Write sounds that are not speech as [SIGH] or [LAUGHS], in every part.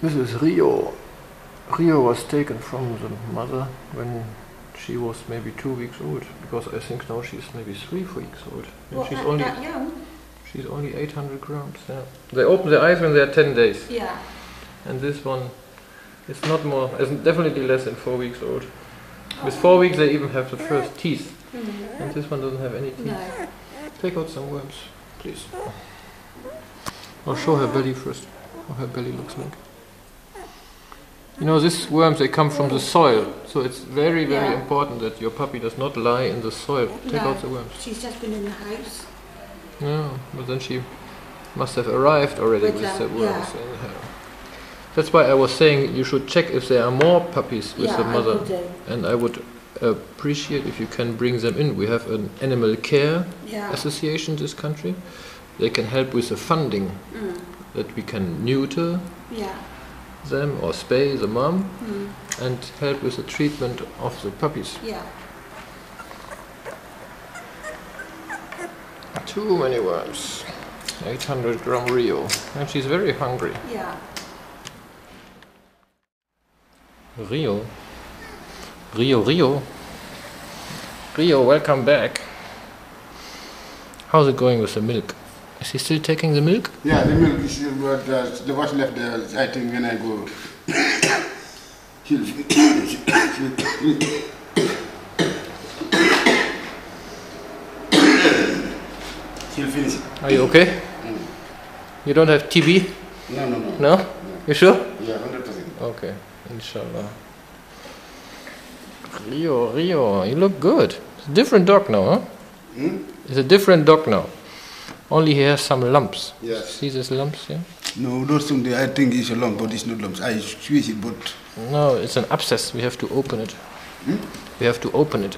This is Rio. Rio was taken from the mother when she was maybe two weeks old, because I think now she's maybe three weeks old. And What, she's that, only that young? she's only 800 grams. Yeah. They open their eyes when they are 10 days, Yeah. and this one is not more, is definitely less than four weeks old. With four weeks, they even have the first teeth, Mm. and this one doesn't have any teeth. No. Take out some worms, please. I'll show her belly first. How her belly looks like. You know, these worms they come from the soil, so it's very, very Yeah. important that your puppy does not lie in the soil. Take No. out the worms. She's just been in the house. Yeah, but then she must have arrived already With with, them, the um, worms yeah. in her. That's why I was saying you should check if there are more puppies with yeah, the mother. I will. Um, and I would appreciate if you can bring them in. We have an animal care Yeah. association in this country. They can help with the funding Mm. that we can neuter Yeah. Them or spay the mom Mm. and help with the treatment of the puppies. Yeah. Too many worms. 800 gram Rio. And she's very hungry. Yeah. Rio. Rio, Rio. Rio, welcome back. How's it going with the milk? Is he still taking the milk? Yeah, the milk is uh, what uh, the what's left there. I think when I go, she'll, she'll, she'll finish it. Are you okay? You don't have TB? No, no, no. No? You sure? Yeah, hundred percent. Okay, inshallah. Rio, Rio, you look good. It's a different dog now, huh? Hmm? It's a different dog now. Only he has some lumps. Yes. See these lumps here? No, those things I think is a lump, but it's not lumps. I squeeze it, but No, it's an abscess. We have to open it. We have to open it.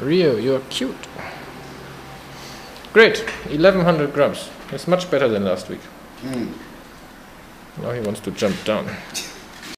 Rio, you're cute. Great, 1100 grams. It's much better than last week. mm. Now he wants to jump down. [LAUGHS]